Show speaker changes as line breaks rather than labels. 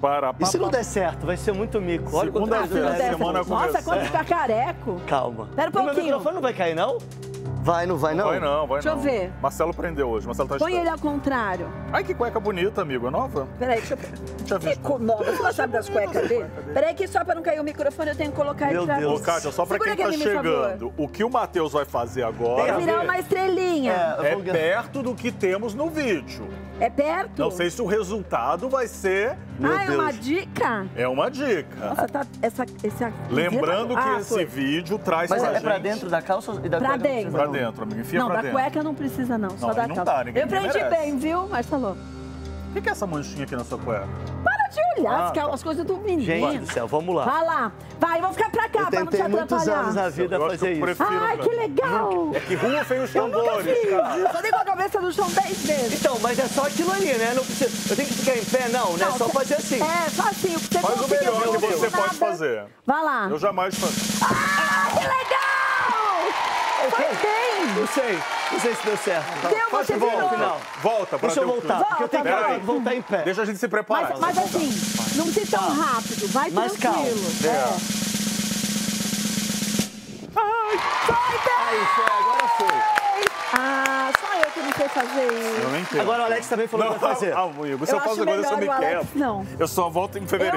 Para,
E se não der certo? Vai ser muito mico. Olha o
Segunda-feira, semana
Nossa, quando ficar careco.
Calma.
Pera um
meu
pouquinho.
microfone não vai cair, não? Vai, não vai, não?
Vai não, vai
Deixa eu
não.
ver.
Marcelo prendeu hoje, Marcelo tá
Põe ele ao contrário.
Ai, que cueca bonita, amigo. É nova?
Peraí, deixa eu...
Tinha
Que nova. Você não sabe das cuecas dele? Peraí que só pra não cair o microfone eu tenho que colocar
Meu
ele pra...
Deus.
Ô, Kátia, só pra
Segura
quem tá chegando, o que o Matheus vai fazer
Tem
agora
a
Virar
ver.
uma estrelinha.
É, eu
é
vou-
perto do que temos no vídeo.
É, perto?
Não sei se o resultado vai ser...
Meu
ah, é uma
Deus.
dica?
É uma dica.
Nossa, tá... Essa, esse...
Lembrando que
ah,
esse
foi.
vídeo traz
Mas
pra
é pra
gente...
dentro da calça e da
Pra dentro.
Pra? Dentro, amigo. Enfia
Não,
pra
da
dentro.
cueca não precisa não, só
Não,
da
aí não
calça.
ninguém
eu prendi
merece.
bem, viu, Marcelo?
O que que é essa manchinha aqui na sua cueca?
Para de olhar
Ah, tá.
as coisas do menino.
Gente do céu, vamos lá.
Vai lá. Vai, vou ficar pra cá
Eu
pra não te
tentei muitos
atrapalhar.
anos na vida
Eu
fazer
eu
isso.
prefiro
Ai,
pra-
que legal.
É que rufem os
Eu nunca
tambores,
fiz.
cara.
Só dei com a cabeça no chão dez vezes.
Então, mas é só aquilo ali, né? Não precisa... Eu tenho que ficar em pé, não, né?
Não,
só
cê-
fazer assim.
É, só assim. Você
Faz o melhor que você pode fazer.
Vai lá.
Eu jamais faço.
Ah, que legal!
Sei, não sei se deu certo.
Deu,
Faz
você
volta,
virou.
final.
Volta pra
Deixa eu voltar,
clipe.
porque eu tenho que
Volta,
voltar em pé.
Deixa a gente se preparar.
Mas, mas assim, não precisa tão rápido. Vai
Mais
tranquilo.
calmo.
É.
Aí, foi, agora foi.
Ah, só eu que não sei fazer isso.
Eu não entendo.
Agora o Alex também falou
Não,
que vai fazer.
ah, amigo, se
Eu
eu faço agora, eu
Alex
quebro.
não.
Eu só volto em fevereiro.